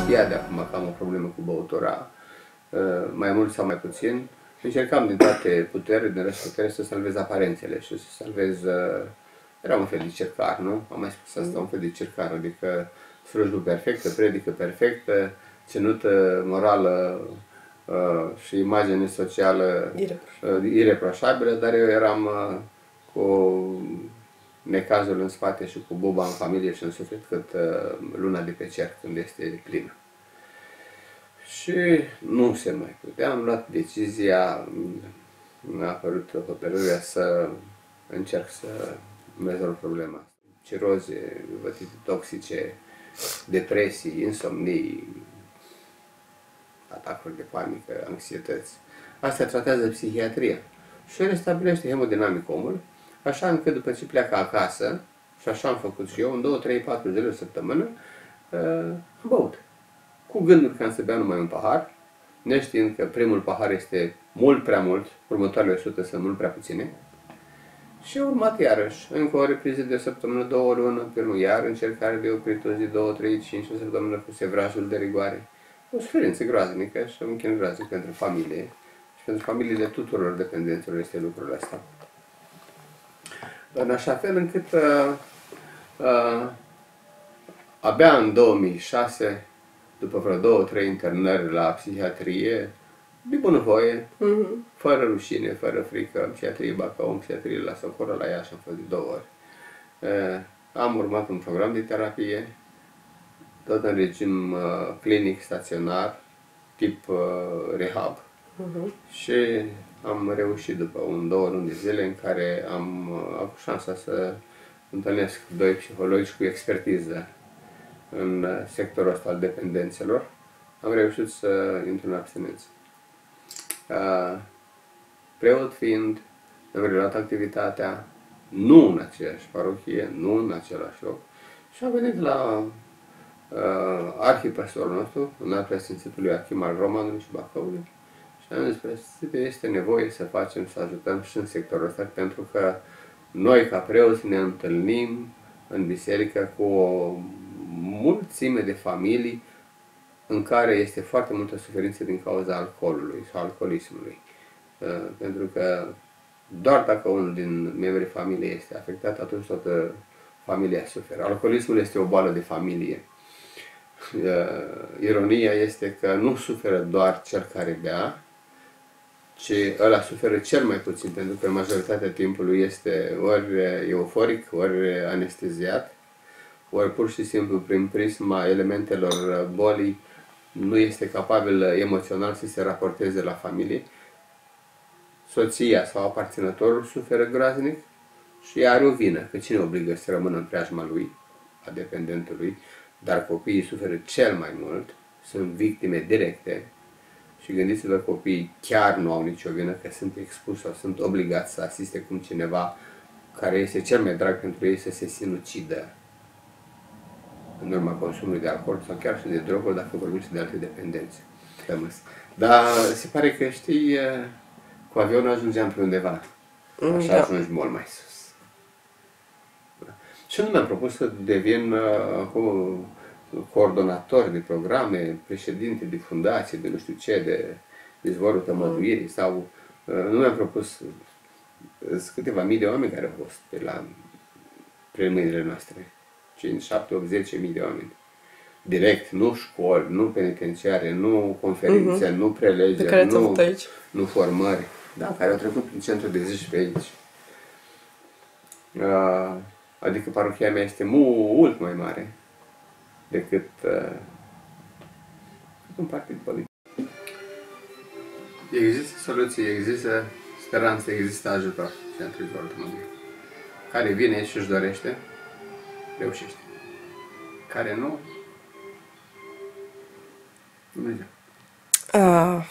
Știa de acum că am o problemă cu băutura, uh, mai mult sau mai puțin. Încercam din toate putere, din răsputere, să salvez aparențele și să salvez... uh, Era un fel de cercar, nu? Am mai spus asta, un fel de cercar, adică slujbă perfectă, predică perfectă, ținută morală uh, și imagine socială Ireproșabilă. uh, ireproșabilă, dar eu eram uh, cu necazul în spate și cu buba în familie și în suflet cât uh, luna de pe cer când este plină. Și nu se mai putea, am luat decizia, mi-a apărut hotărârea să încerc să rezolv problema. Ciroze, vătite toxice, depresii, insomnii, atacuri de panică, anxietăți. Astea tratează psihiatria. Și restabilește hemodinamic omul, așa încât după ce pleacă acasă, și așa am făcut și eu, în 2, 3, 4 zile, o săptămână, uh, am băut. Cu gândul că am să bea numai un pahar, neștiind că primul pahar este mult prea mult, următoarele 100 sunt mult prea puține, și a urmat iarăși, încă o repriză de o săptămână, două lună, pe urmă iar încercare de oprit o zi, două, trei, cinci, o săptămână cu sevrajul de rigoare. O suferință groaznică și un chin groaznic pentru familie și pentru familiile tuturor dependenților este lucrul ăsta. În așa fel încât uh, uh, abia în 2006, după vreo două, trei internări la psihiatrie, de bunăvoie, Mhm. fără rușine, fără frică, în psihiatrie Bacău, în psihiatrie la Socoră, la Iași, am fost de două ori. Eh, Am urmat un program de terapie, tot în regim uh, clinic, staționar, tip uh, rehab. Mhm. Și am reușit după un două luni de zile în care am uh, avut șansa să întâlnesc doi psihologi cu expertiză în uh, sectorul ăsta al dependențelor. Am reușit să intru în abstinență. Uh, Preot fiind, am reluat activitatea nu în aceeași parohie, nu în același loc și am venit la uh, arhipastorul nostru, în al preasfințitului arhim al Romanului și Bacăului și am zis, preasfințite, este nevoie să facem, să ajutăm și în sectorul ăsta, pentru că noi, ca preoți, ne întâlnim în biserică cu o mulțime de familii în care este foarte multă suferință din cauza alcoolului sau alcoolismului. Uh, Pentru că doar dacă unul din membrii familiei este afectat, atunci toată familia suferă. Alcoolismul este o boală de familie. Uh, Ironia este că nu suferă doar cel care bea, ci ăla suferă cel mai puțin, pentru că majoritatea timpului este ori euforic, ori anesteziat, ori pur și simplu prin prisma elementelor bolii nu este capabil emoțional să se raporteze la familie. Soția sau aparținătorul suferă groaznic și ea are o vină, că cine obligă să rămână în preajma lui, a dependentului, dar copiii suferă cel mai mult, sunt victime directe și gândiți-vă, copiii chiar nu au nicio vină că sunt expuși sau sunt obligați să asiste cum cineva care este cel mai drag pentru ei să se sinucidă în urma consumului de alcool sau chiar și de droguri, dacă vorbim și de alte dependențe. Dar se pare că, știi, cu avionul ajungeam pe undeva. Așa Da. ajungi mult mai sus. Da. Și nu mi-am propus să devin uh, acum coordonator de programe, președinte de fundație, de nu știu ce, de izvorul tămăduirii sau uh, nu mi-am propus sunt câteva mii de oameni care au fost pe la pe mâinile noastre. 5, 7, 8, 10 mii de oameni. Direct, nu școli, nu penitenciare, nu conferințe, nu Mhm. Pe prelegeri, care ați nu, avut aici. nu formări, da, care au trecut prin centrul de zi și pe aici. Uh, Adică parohia mea este mult mai mare decât uh, un partid politic. Există soluții, există speranță, există ajutor pentru izvorul tămâniei. Care vine și își dorește, reușește. Care nu, Dumnezeu. Uh,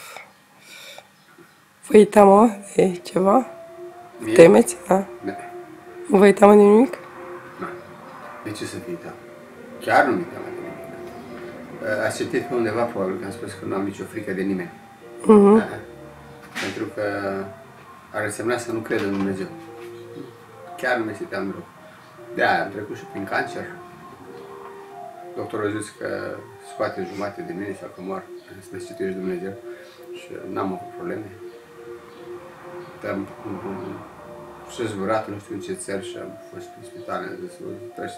vă teamă de ceva? Mie? Temeți? Da. Da. Nu vă teamă de nimic? Da. De ce să fii teamă? Chiar nu mi teamă de nimic. Uh, Ați citit pe undeva, probabil că am spus că nu am nicio frică de nimeni. Mhm. Da. Pentru că ar însemna să nu cred în Dumnezeu. Chiar nu mi se teamă rău. De aia am trecut și prin cancer. doctorul a zis că scoate jumate de mine sau că mor, specifici Dumnezeu și n-am avut probleme. Am și zburat nu știu în ce țări și am fost în spital, am zis, treci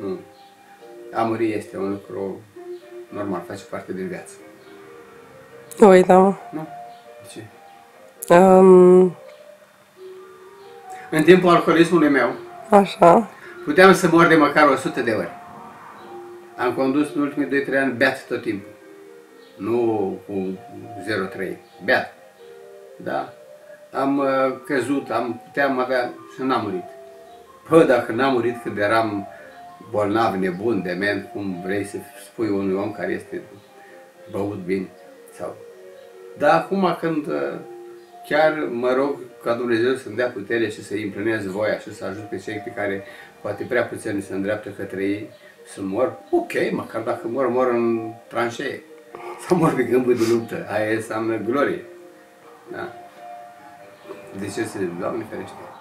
nu. A muri este un lucru normal, face parte din viață. Nu uitam. Nu? De ce? Um, În timpul alcoolismului meu, așa. puteam să mor de măcar 100 de ori. Am condus în ultimii 2-3 ani beat tot timpul. Nu cu 0,3. Beat. Da? Am uh, căzut, am, puteam avea și n-am murit. Bă, dacă n-am murit când eram bolnav, nebun, dement, cum vrei să spui unui om care este băut bine. Sau... Dar acum când uh, chiar mă rog ca Dumnezeu să-mi dea putere și să-i împlinez voia și să ajute cei pe care poate prea puțin se îndreaptă către ei să mor, ok, măcar dacă mor, mor în tranșee. Sau mor pe gâmbul de luptă, aia înseamnă glorie. Da? De ce să, Doamne ferește. Da.